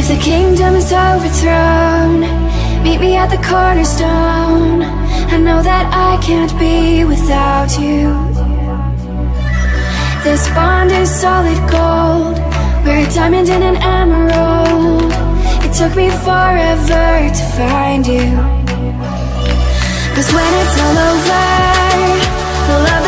If the kingdom is overthrown, meet me at the cornerstone. I know that I can't be without you. This bond is solid gold. We're a diamond and an emerald. Took me forever to find you. Cause when it's all over, the love